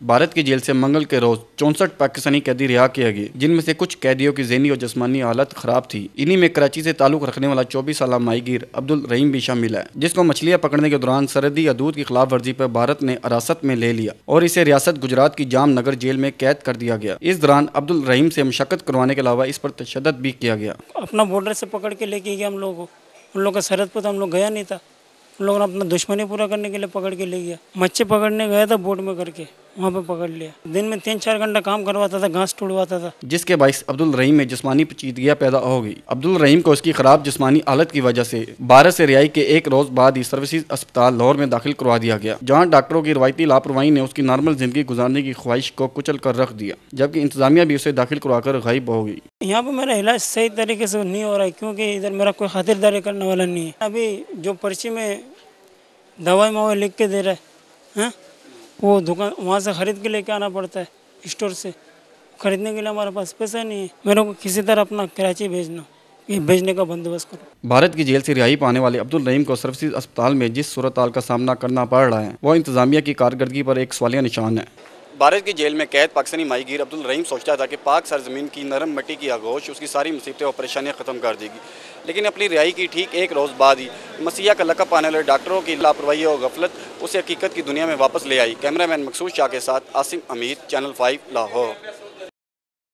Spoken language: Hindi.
भारत की जेल से मंगल के रोज चौसठ पाकिस्तानी कैदी रिहा किए गए, जिनमें से कुछ कैदियों की जहनी और जिस्मानी हालत खराब थी। इन्हीं में कराची से ताल्लुक रखने वाला चौबीस साल माहीगीर अब्दुल रहीम भी शामिल है, जिसको मछलियाँ पकड़ने के दौरान सरहदी हदूद की खिलाफ वर्जी पर भारत ने हिरासत में ले लिया और इसे रियासत गुजरात की जाम नगर जेल में कैद कर दिया गया। इस दौरान अब्दुल रहीम से मशक्कत करवाने के अलावा इस पर तशद भी किया गया। अपना बॉर्डर से पकड़ के लेके गया हम लोग। को उन लोग का सरहद पर तो हम लोग गया नहीं था। उन लोगों ने अपना दुश्मनी पूरा करने के लिए पकड़ के ले गया। मच्छी पकड़ने गया था बोट में करके। वहाँ पे पकड़ लिया। दिन में तीन चार घंटा काम करवाता था घास टूटवाता था। जिसके बाईस अब्दुल रहीम में जिसमानी पेचीदगियाँ पैदा हो गई। अब्दुल रहीम को उसकी खराब जिसमानी हालत की वजह से भारत से रिहाई के एक रोज बाद ही सर्विसेज़ अस्पताल लाहौर में दाखिल करवा दिया गया जहाँ डॉक्टरों की रवायती लापरवाही ने उसकी नॉर्मल ज़िंदगी गुजारने की ख्वाहिश को कुचल कर रख दिया जबकि इंतजामिया भी उसे दाखिल करवाकर गायब हो गई। यहाँ पे मेरा इलाज सही तरीके से नहीं हो रहा है क्योंकि इधर मेरा कोई खातिरदारी करने वाला नहीं है। अभी जो पर्ची में दवाई मवाई लिख के दे रहा है हैं? वो दुकान, वहाँ से ख़रीद के लेके आना पड़ता है, स्टोर से। खरीदने के लिए हमारे पास पैसा नहीं है। मेरे को किसी तरह अपना कराची भेजना भेजने का बंदोबस्त करो। भारत की जेल से रिहाई पाने वाले अब्दुल रहीम को सर्विस अस्पताल में जिस सूरत का सामना करना पड़ रहा है वो इंतजामिया की कारकर्दगी पर एक सवालिया निशान है। भारत की जेल में कैद पाकिस्तानी माहीगीर अब्दुल रहीम सोचता था कि पाक सरजमीन की नरम मिट्टी की आगोश, उसकी सारी मुसीबतें और परेशानियाँ ख़त्म कर देगी। लेकिन अपनी रिहाई की ठीक एक रोज़ बाद ही मसीहा का लकब पाने वाले डॉक्टरों की लापरवाही और गफलत उसे हकीकत की दुनिया में वापस ले आई। कैमरामैन मकसूद शाह के साथ आसिम अमीर, चैनल फाइव, लाहौर।